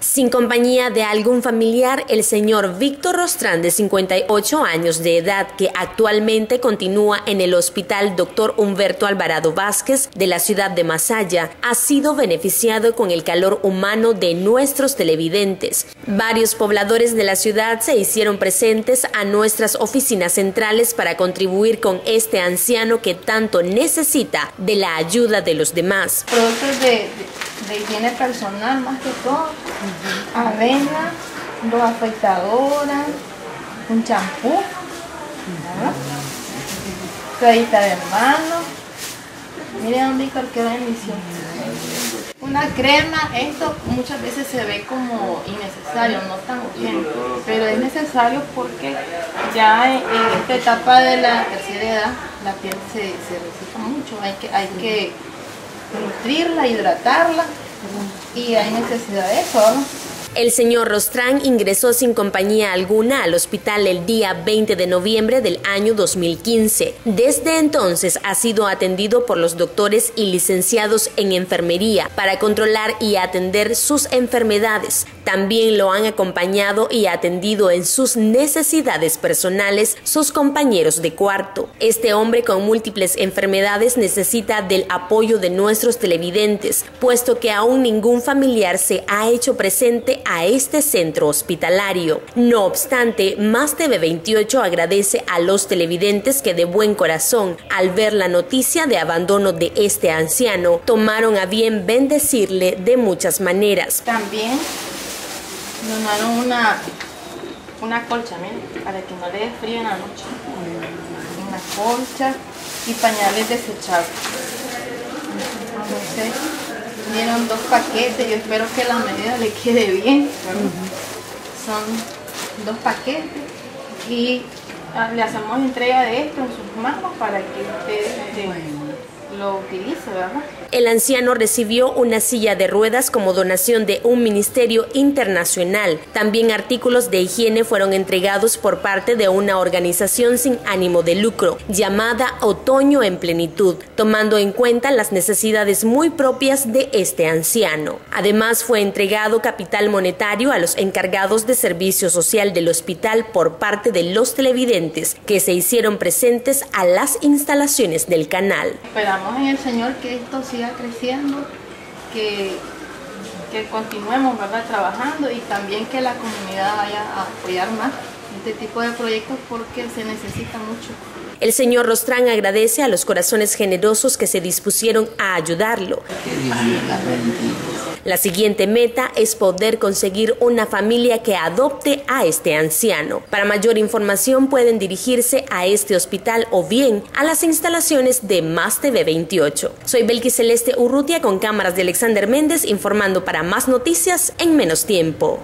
Sin compañía de algún familiar, el señor Víctor Rostrán, de 58 años de edad, que actualmente continúa en el hospital Dr. Humberto Alvarado Vázquez de la ciudad de Masaya, ha sido beneficiado con el calor humano de nuestros televidentes. Varios pobladores de la ciudad se hicieron presentes a nuestras oficinas centrales para contribuir con este anciano que tanto necesita de la ayuda de los demás. Productos de, higiene personal más que todo, avena, dos afeitadoras, un champú, toallita de mano. Miren, Víctor, qué bendición. Una crema, esto muchas veces se ve como innecesario, no tan urgente, pero es necesario porque ya en, esta etapa de la tercera edad la piel se, se mucho, hay que, hay que nutrirla, hidratarla y hay necesidad de eso, el señor Rostrán ingresó sin compañía alguna al hospital el día 20 de noviembre del año 2015. Desde entonces ha sido atendido por los doctores y licenciados en enfermería para controlar y atender sus enfermedades. También lo han acompañado y atendido en sus necesidades personales sus compañeros de cuarto. Este hombre con múltiples enfermedades necesita del apoyo de nuestros televidentes, puesto que aún ningún familiar se ha hecho presente a este centro hospitalario. No obstante, Más TV 28 agradece a los televidentes que de buen corazón, al ver la noticia de abandono de este anciano, tomaron a bien bendecirle de muchas maneras. También donaron una, una colcha, miren, para que no le dé frío en la noche. Una colcha y pañales desechables. Dieron dos paquetes, yo espero que la medida le quede bien. Son dos paquetes y ah, le hacemos entrega de esto en sus manos para que ustedes lo utilice, ¿verdad? El anciano recibió una silla de ruedas como donación de un ministerio internacional. También artículos de higiene fueron entregados por parte de una organización sin ánimo de lucro llamada Otoño en Plenitud, tomando en cuenta las necesidades muy propias de este anciano. Además fue entregado capital monetario a los encargados de servicio social del hospital por parte de los televidentes que se hicieron presentes a las instalaciones del canal. Esperamos en el Señor que esto siga creciendo, que, que continuemos ¿verdad? trabajando y también que la comunidad vaya a apoyar más este tipo de proyectos porque se necesita mucho. El señor Rostrán agradece a los corazones generosos que se dispusieron a ayudarlo. La siguiente meta es poder conseguir una familia que adopte a este anciano. Para mayor información pueden dirigirse a este hospital o bien a las instalaciones de Más TV 28. Soy Belkis Celeste Urrutia con cámaras de Alexander Méndez informando para más noticias en menos tiempo.